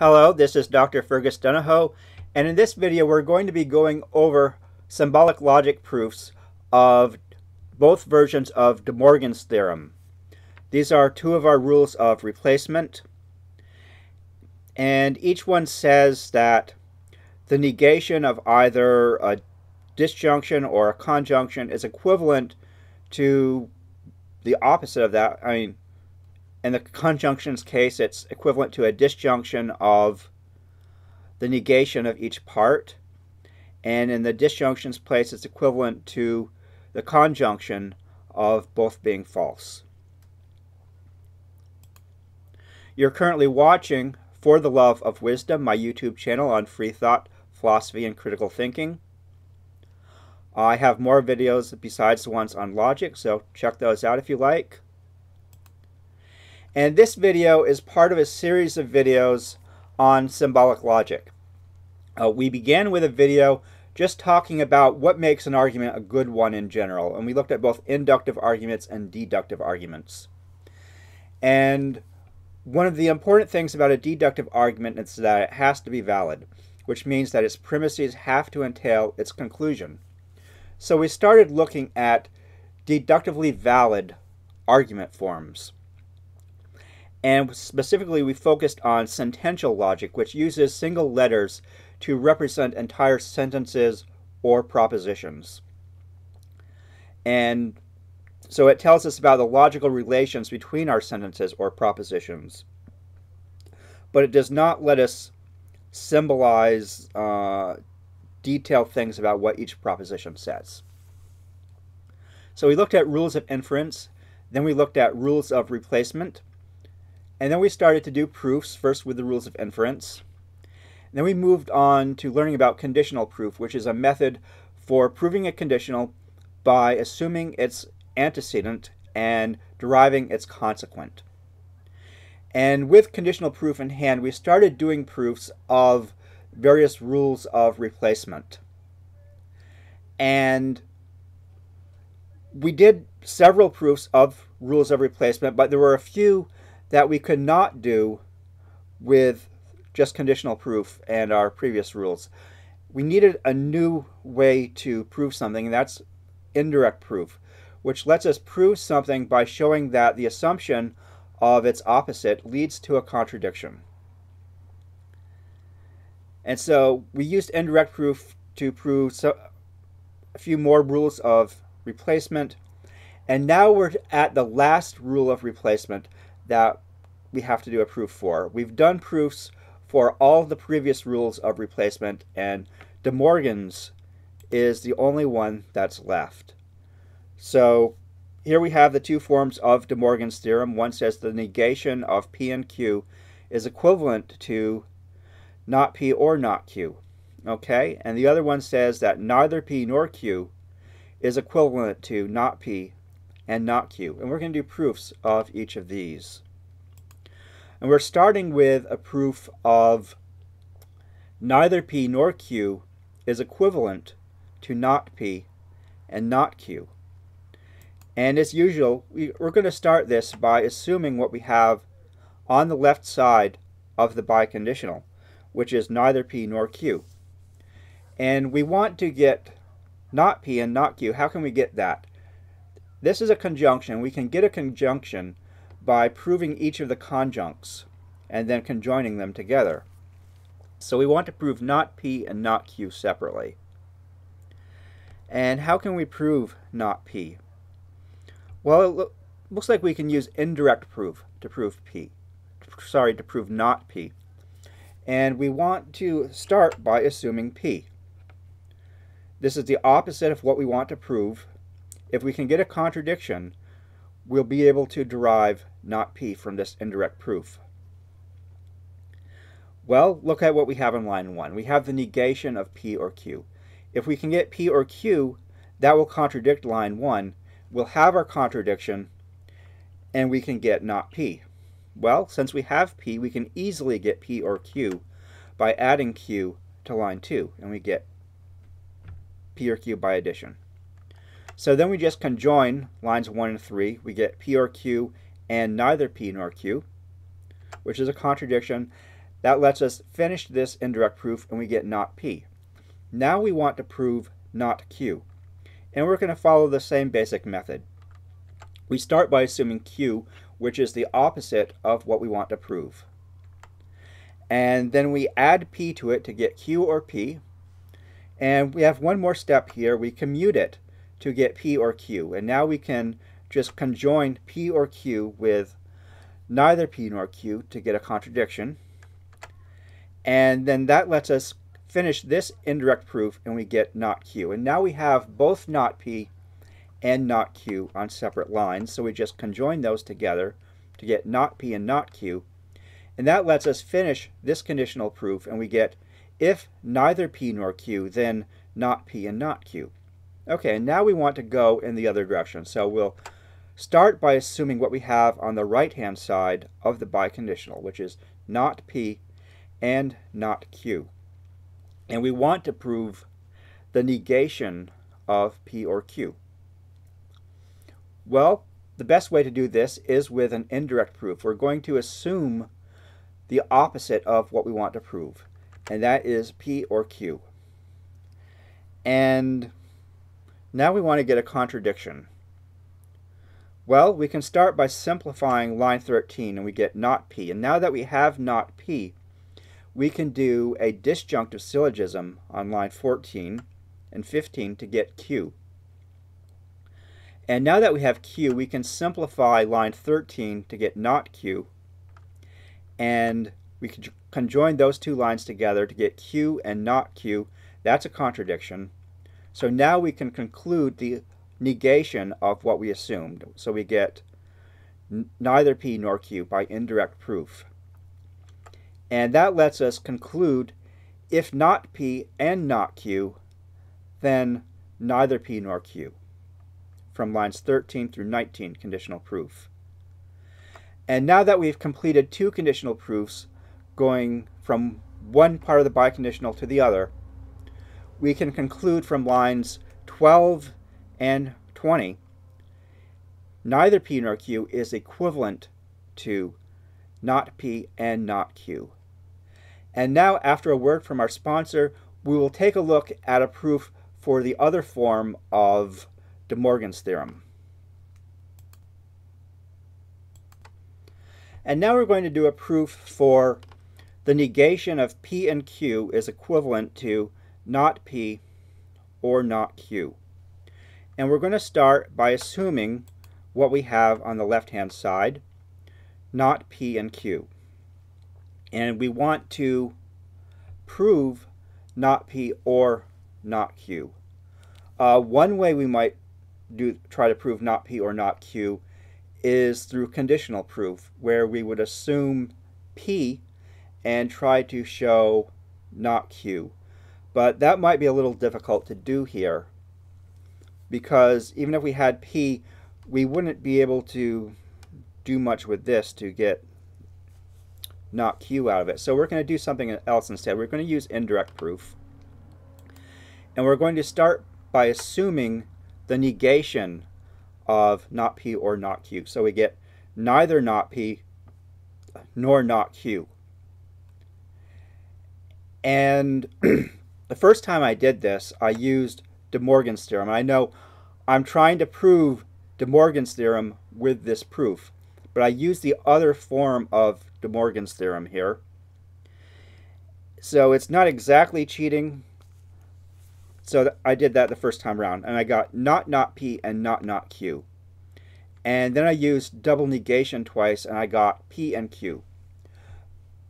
Hello, this is Dr. Fergus Donohoe, and in this video we're going to be going over symbolic logic proofs of both versions of De Morgan's theorem. These are two of our rules of replacement, and each one says that the negation of either a disjunction or a conjunction is equivalent to the opposite of that. I mean, in the conjunctions case, it's equivalent to a disjunction of the negation of each part. And in the disjunctions place, it's equivalent to the conjunction of both being false. You're currently watching For the Love of Wisdom, my YouTube channel on free thought, philosophy, and critical thinking. I have more videos besides the ones on logic, so check those out if you like. And this video is part of a series of videos on symbolic logic. Uh, we began with a video just talking about what makes an argument a good one in general, and we looked at both inductive arguments and deductive arguments. And one of the important things about a deductive argument is that it has to be valid, which means that its premises have to entail its conclusion. So we started looking at deductively valid argument forms. And specifically, we focused on sentential logic, which uses single letters to represent entire sentences or propositions. And so it tells us about the logical relations between our sentences or propositions. But it does not let us symbolize uh, detailed things about what each proposition says. So we looked at rules of inference, then we looked at rules of replacement, and then we started to do proofs, first with the rules of inference. then we moved on to learning about conditional proof, which is a method for proving a conditional by assuming its antecedent and deriving its consequent. And with conditional proof in hand, we started doing proofs of various rules of replacement. And we did several proofs of rules of replacement, but there were a few that we could not do with just conditional proof and our previous rules. We needed a new way to prove something, and that's indirect proof, which lets us prove something by showing that the assumption of its opposite leads to a contradiction. And so we used indirect proof to prove so, a few more rules of replacement. And now we're at the last rule of replacement, that we have to do a proof for. We've done proofs for all the previous rules of replacement, and De Morgan's is the only one that's left. So here we have the two forms of De Morgan's theorem. One says the negation of P and Q is equivalent to not P or not Q. Okay, and the other one says that neither P nor Q is equivalent to not P and not Q. And we're going to do proofs of each of these. And we're starting with a proof of neither P nor Q is equivalent to not P and not Q. And as usual, we, are going to start this by assuming what we have on the left side of the biconditional, which is neither P nor Q. And we want to get not P and not Q. How can we get that? This is a conjunction. We can get a conjunction by proving each of the conjuncts and then conjoining them together. So we want to prove not P and not Q separately. And how can we prove not P? Well, it lo looks like we can use indirect proof to prove P. Sorry, to prove not P. And we want to start by assuming P. This is the opposite of what we want to prove. If we can get a contradiction, we'll be able to derive not P from this indirect proof. Well, look at what we have in line 1. We have the negation of P or Q. If we can get P or Q, that will contradict line 1. We'll have our contradiction, and we can get not P. Well, since we have P, we can easily get P or Q by adding Q to line 2, and we get P or Q by addition. So then we just conjoin lines 1 and 3. We get P or Q and neither P nor Q, which is a contradiction. That lets us finish this indirect proof and we get not P. Now we want to prove not Q. And we're going to follow the same basic method. We start by assuming Q, which is the opposite of what we want to prove. And then we add P to it to get Q or P. And we have one more step here. We commute it to get P or Q. And now we can just conjoin P or Q with neither P nor Q to get a contradiction. And then that lets us finish this indirect proof and we get not Q. And now we have both not P and not Q on separate lines. So we just conjoin those together to get not P and not Q. And that lets us finish this conditional proof and we get if neither P nor Q, then not P and not Q. Okay, and now we want to go in the other direction. So we'll start by assuming what we have on the right-hand side of the biconditional, which is not P and not Q. And we want to prove the negation of P or Q. Well, the best way to do this is with an indirect proof. We're going to assume the opposite of what we want to prove, and that is P or Q. And now we want to get a contradiction. Well, we can start by simplifying line 13 and we get not P. And now that we have not P, we can do a disjunctive syllogism on line 14 and 15 to get Q. And now that we have Q, we can simplify line 13 to get not Q. And we can conjoin those two lines together to get Q and not Q. That's a contradiction. So now we can conclude the negation of what we assumed. So we get neither P nor Q by indirect proof. And that lets us conclude if not P and not Q, then neither P nor Q from lines 13 through 19 conditional proof. And now that we've completed two conditional proofs going from one part of the biconditional to the other, we can conclude from lines 12 and 20 neither P nor Q is equivalent to not P and not Q. And now, after a word from our sponsor, we will take a look at a proof for the other form of De Morgan's theorem. And now we're going to do a proof for the negation of P and Q is equivalent to not P or not Q. And we're going to start by assuming what we have on the left-hand side, not P and Q and we want to prove not P or not Q. Uh, one way we might do try to prove not P or not Q is through conditional proof, where we would assume P and try to show not Q. But that might be a little difficult to do here because even if we had P, we wouldn't be able to do much with this to get not Q out of it. So we're going to do something else instead. We're going to use indirect proof. And we're going to start by assuming the negation of not P or not Q. So we get neither not P nor not Q. And the first time I did this, I used De Morgan's theorem. I know I'm trying to prove De Morgan's theorem with this proof, but I used the other form of De Morgan's theorem here. So it's not exactly cheating. So I did that the first time around, and I got not not P and not not Q. And then I used double negation twice, and I got P and Q.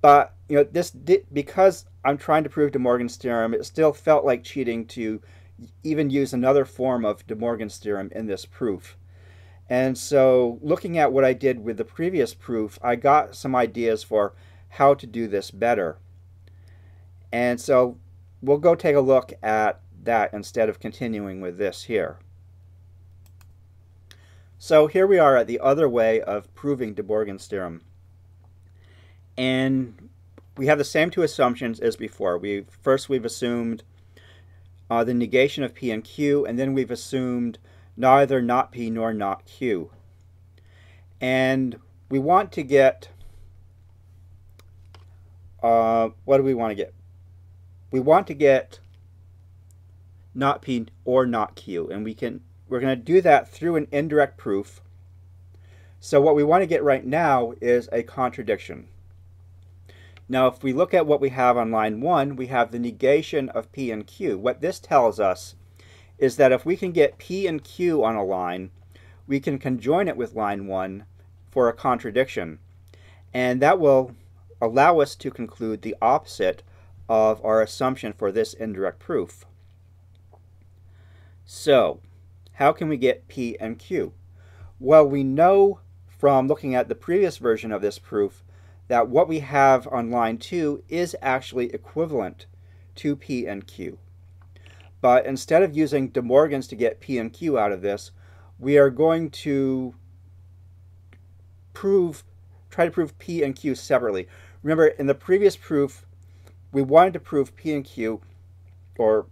But you know this did, because I'm trying to prove De Morgan's theorem, it still felt like cheating to even use another form of De Morgan's theorem in this proof. And so looking at what I did with the previous proof, I got some ideas for how to do this better. And so we'll go take a look at that instead of continuing with this here. So here we are at the other way of proving De Morgan's theorem. And we have the same two assumptions as before. We First we've assumed uh, the negation of P and Q, and then we've assumed neither not P nor not Q. And we want to get uh, what do we want to get? We want to get not P or not Q, and we can we're going to do that through an indirect proof. So what we want to get right now is a contradiction. Now if we look at what we have on line 1, we have the negation of P and Q. What this tells us is that if we can get P and Q on a line, we can conjoin it with line 1 for a contradiction. And that will allow us to conclude the opposite of our assumption for this indirect proof. So, how can we get P and Q? Well, we know from looking at the previous version of this proof that what we have on line 2 is actually equivalent to P and Q. But instead of using De Morgan's to get P and Q out of this, we are going to prove, try to prove P and Q separately. Remember, in the previous proof, we wanted to prove P and Q, or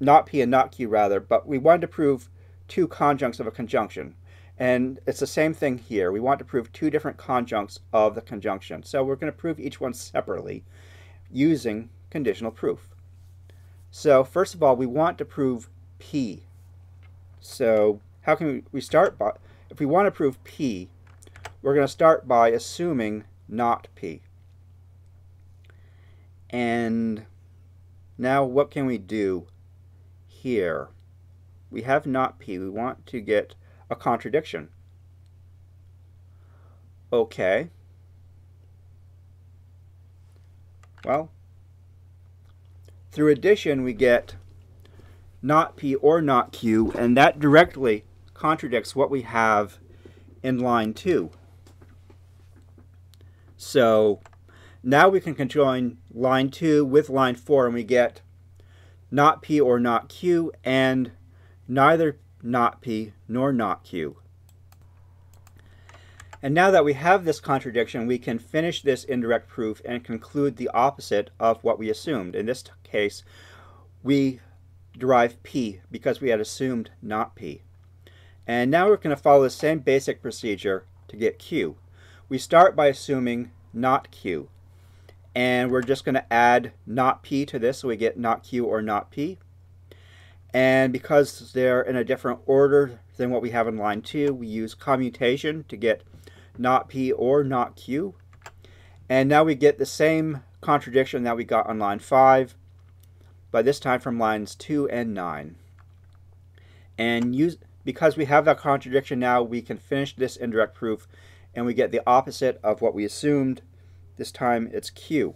not P and not Q rather, but we wanted to prove two conjuncts of a conjunction. And it's the same thing here. We want to prove two different conjuncts of the conjunction. So we're going to prove each one separately using conditional proof. So first of all, we want to prove P. So how can we, start by, if we want to prove P, we're going to start by assuming not P. And now what can we do here? We have not P. We want to get a contradiction. Okay. Well, through addition, we get not P or not Q, and that directly contradicts what we have in line 2. So now we can conjoin line 2 with line 4, and we get not P or not Q, and neither not P nor not Q. And now that we have this contradiction, we can finish this indirect proof and conclude the opposite of what we assumed. In this case, we derive P because we had assumed not P. And now we're going to follow the same basic procedure to get Q. We start by assuming not Q. And we're just going to add not P to this so we get not Q or not P. And because they're in a different order than what we have in line 2, we use commutation to get not P or not Q. And now we get the same contradiction that we got on line 5, but this time from lines 2 and 9. And use, because we have that contradiction now, we can finish this indirect proof and we get the opposite of what we assumed. This time it's Q.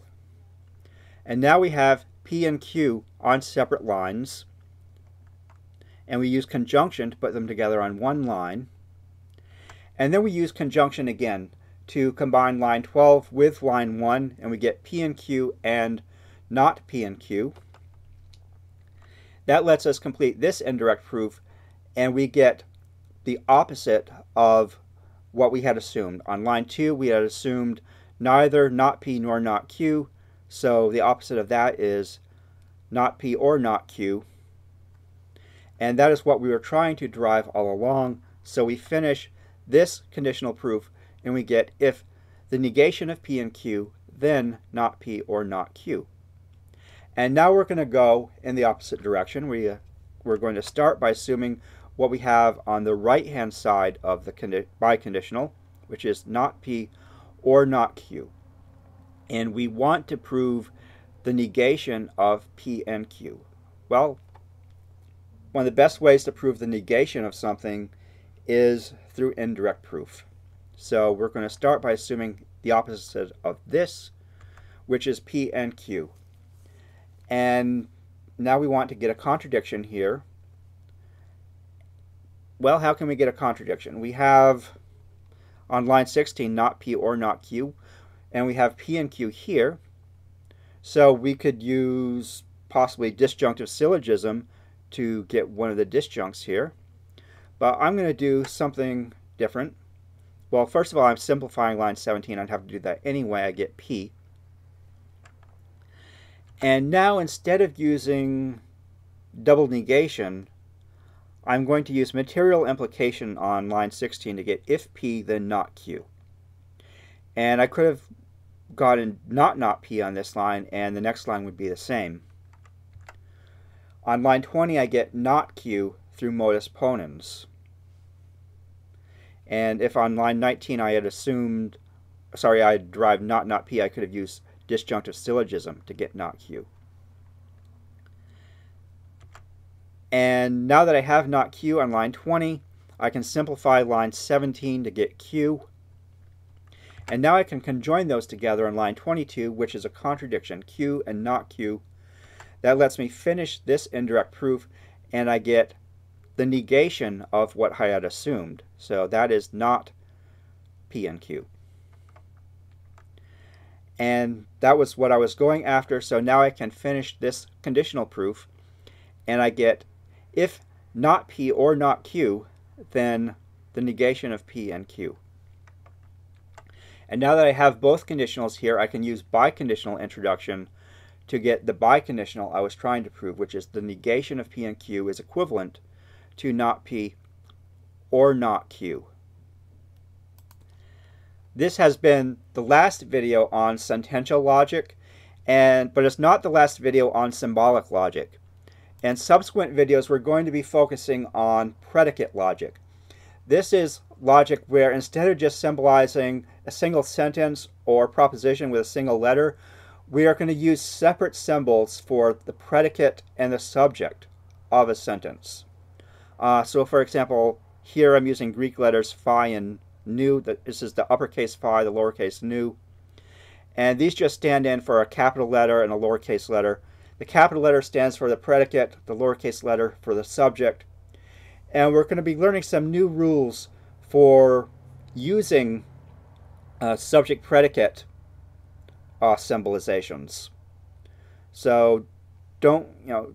And now we have P and Q on separate lines. And we use conjunction to put them together on one line. And then we use conjunction again to combine line 12 with line 1, and we get P and Q and not P and Q. That lets us complete this indirect proof, and we get the opposite of what we had assumed. On line 2, we had assumed neither not P nor not Q, so the opposite of that is not P or not Q. And that is what we were trying to derive all along, so we finish this conditional proof and we get if the negation of P and Q, then not P or not Q. And now we're going to go in the opposite direction. We, uh, we're going to start by assuming what we have on the right-hand side of the condi biconditional, which is not P or not Q. And we want to prove the negation of P and Q. Well, one of the best ways to prove the negation of something is through indirect proof. So we're going to start by assuming the opposite of this, which is P and Q. And now we want to get a contradiction here. Well, how can we get a contradiction? We have on line 16 not P or not Q, and we have P and Q here. So we could use possibly disjunctive syllogism to get one of the disjuncts here. But I'm going to do something different. Well, first of all, I'm simplifying line 17. I'd have to do that anyway. I get P. And now instead of using double negation, I'm going to use material implication on line 16 to get if P, then not Q. And I could have gotten not not p on this line, and the next line would be the same. On line 20, I get not q through modus ponens. And if on line 19 I had assumed, sorry, I derived not not p, I could have used disjunctive syllogism to get not q. And now that I have not q on line 20, I can simplify line 17 to get q. And now I can conjoin those together on line 22, which is a contradiction, q and not q. That lets me finish this indirect proof, and I get the negation of what I had assumed. So that is not P and Q. And that was what I was going after, so now I can finish this conditional proof, and I get if not P or not Q, then the negation of P and Q. And now that I have both conditionals here, I can use biconditional introduction to get the biconditional I was trying to prove, which is the negation of P and Q is equivalent to not P or not Q. This has been the last video on sentential logic, and but it's not the last video on symbolic logic. In subsequent videos, we're going to be focusing on predicate logic. This is logic where instead of just symbolizing a single sentence or proposition with a single letter, we are going to use separate symbols for the predicate and the subject of a sentence. Uh, so for example, here I'm using Greek letters phi and nu. This is the uppercase phi, the lowercase nu. And these just stand in for a capital letter and a lowercase letter. The capital letter stands for the predicate, the lowercase letter for the subject. And we're going to be learning some new rules for using uh, subject-predicate uh, symbolizations. So don't, you know,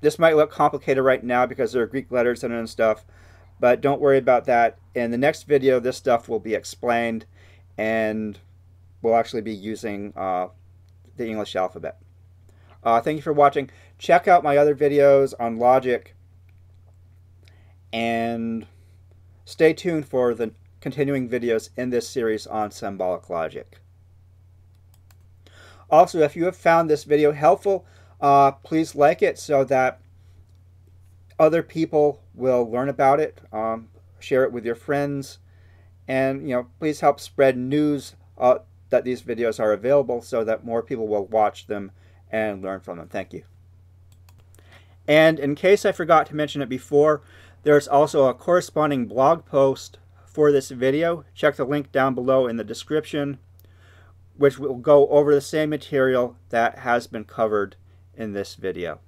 this might look complicated right now because there are Greek letters in it and stuff, but don't worry about that. In the next video, this stuff will be explained and we'll actually be using uh, the English alphabet. Uh, thank you for watching. Check out my other videos on logic and stay tuned for the continuing videos in this series on symbolic logic. Also, if you have found this video helpful, uh, please like it so that other people will learn about it. Um, share it with your friends. And, you know, please help spread news uh, that these videos are available so that more people will watch them and learn from them. Thank you. And in case I forgot to mention it before, there's also a corresponding blog post for this video. Check the link down below in the description, which will go over the same material that has been covered in this video.